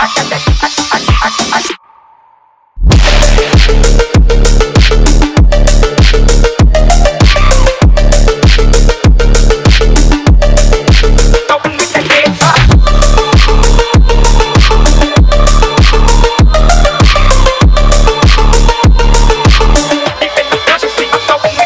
I got that. I, I, I.